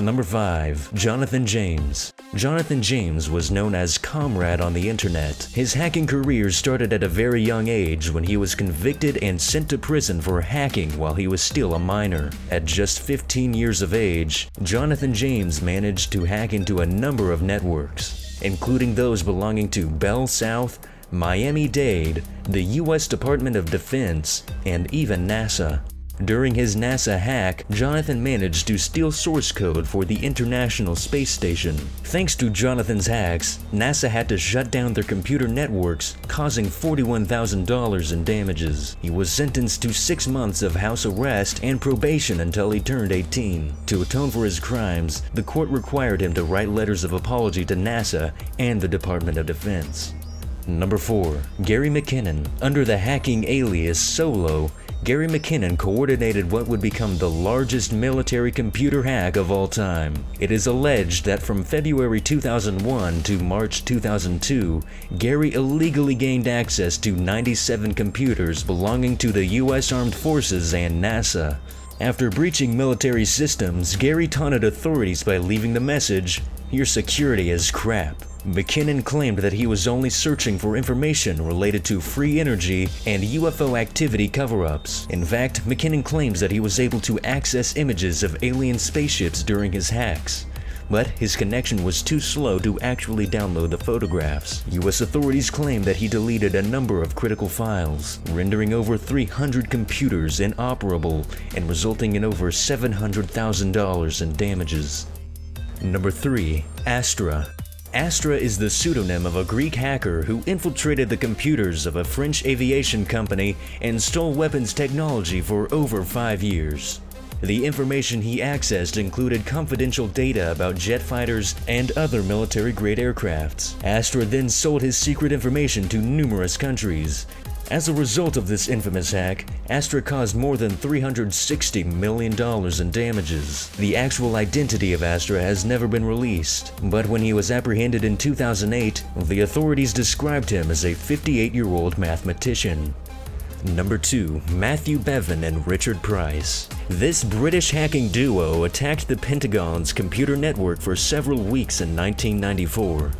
Number 5. Jonathan James Jonathan James was known as Comrade on the internet. His hacking career started at a very young age when he was convicted and sent to prison for hacking while he was still a minor. At just 15 years of age, Jonathan James managed to hack into a number of networks, including those belonging to Bell South, Miami-Dade, the US Department of Defense, and even NASA. During his NASA hack, Jonathan managed to steal source code for the International Space Station. Thanks to Jonathan's hacks, NASA had to shut down their computer networks, causing $41,000 in damages. He was sentenced to six months of house arrest and probation until he turned 18. To atone for his crimes, the court required him to write letters of apology to NASA and the Department of Defense. Number 4. Gary McKinnon Under the hacking alias Solo, Gary McKinnon coordinated what would become the largest military computer hack of all time. It is alleged that from February 2001 to March 2002, Gary illegally gained access to 97 computers belonging to the US Armed Forces and NASA. After breaching military systems, Gary taunted authorities by leaving the message, Your security is crap. McKinnon claimed that he was only searching for information related to free energy and UFO activity cover-ups. In fact, McKinnon claims that he was able to access images of alien spaceships during his hacks but his connection was too slow to actually download the photographs. US authorities claim that he deleted a number of critical files, rendering over 300 computers inoperable and resulting in over $700,000 in damages. Number 3. Astra Astra is the pseudonym of a Greek hacker who infiltrated the computers of a French aviation company and stole weapons technology for over five years. The information he accessed included confidential data about jet fighters and other military-grade aircrafts. Astra then sold his secret information to numerous countries, as a result of this infamous hack, Astra caused more than $360 million in damages. The actual identity of Astra has never been released, but when he was apprehended in 2008, the authorities described him as a 58-year-old mathematician. Number 2. Matthew Bevan and Richard Pryce This British hacking duo attacked the Pentagon's computer network for several weeks in 1994.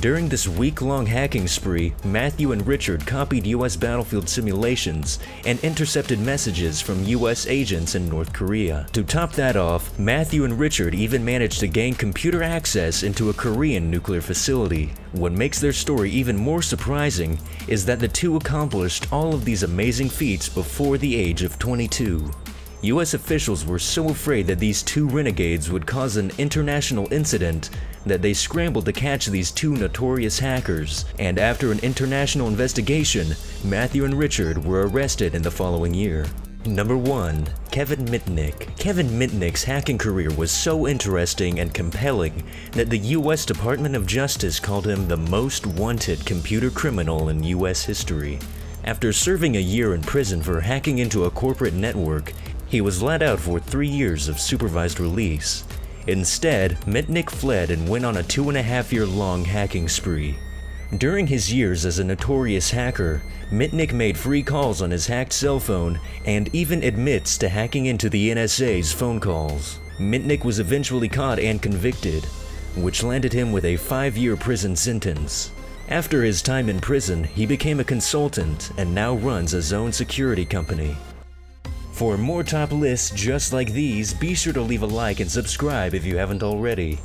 During this week-long hacking spree, Matthew and Richard copied US battlefield simulations and intercepted messages from US agents in North Korea. To top that off, Matthew and Richard even managed to gain computer access into a Korean nuclear facility. What makes their story even more surprising is that the two accomplished all of these amazing feats before the age of 22. US officials were so afraid that these two renegades would cause an international incident that they scrambled to catch these two notorious hackers, and after an international investigation, Matthew and Richard were arrested in the following year. Number 1. Kevin Mitnick Kevin Mitnick's hacking career was so interesting and compelling that the US Department of Justice called him the most wanted computer criminal in US history. After serving a year in prison for hacking into a corporate network, he was let out for three years of supervised release. Instead, Mitnick fled and went on a two and a half year long hacking spree. During his years as a notorious hacker, Mitnick made free calls on his hacked cell phone and even admits to hacking into the NSA's phone calls. Mitnick was eventually caught and convicted, which landed him with a five-year prison sentence. After his time in prison, he became a consultant and now runs a zone security company. For more top lists just like these, be sure to leave a like and subscribe if you haven't already.